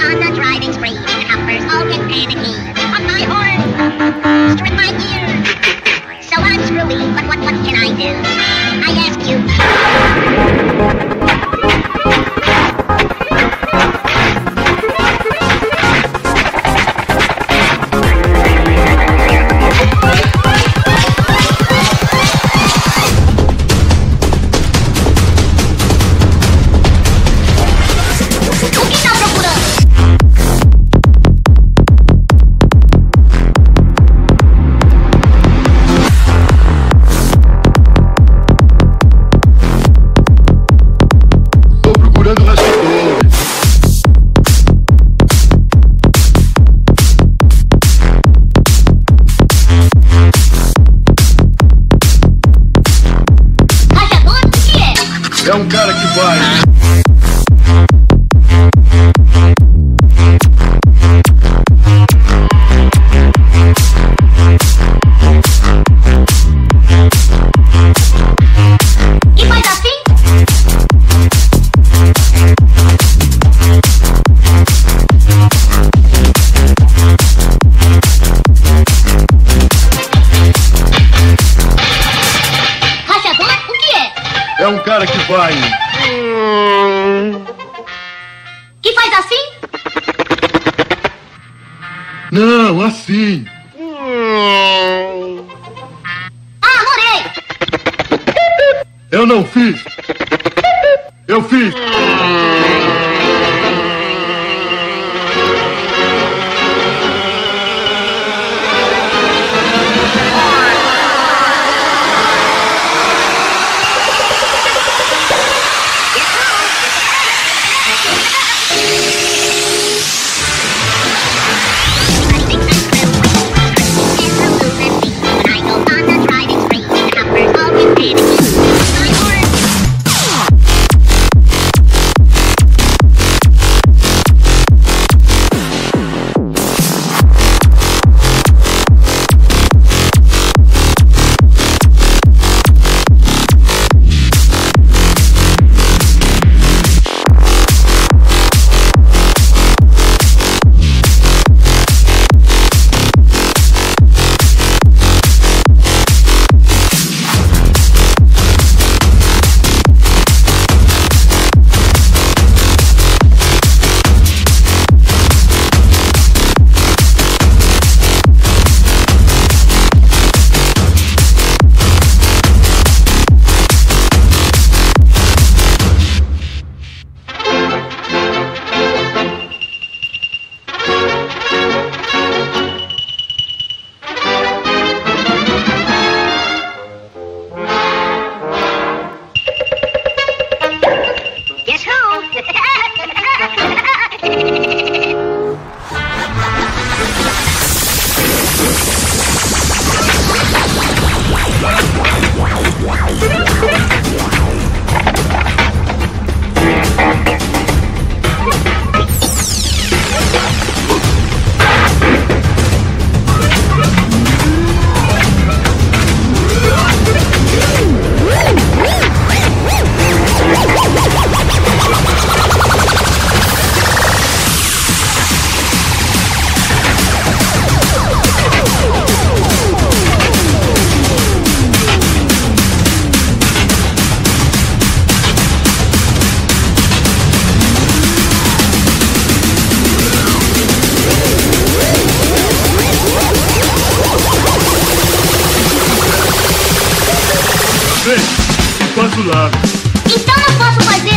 on the driving spree, é? Um cara que vai. Cara que faz assim? Não, assim. Ah, morei! Eu não fiz. Eu fiz. Então eu posso fazer.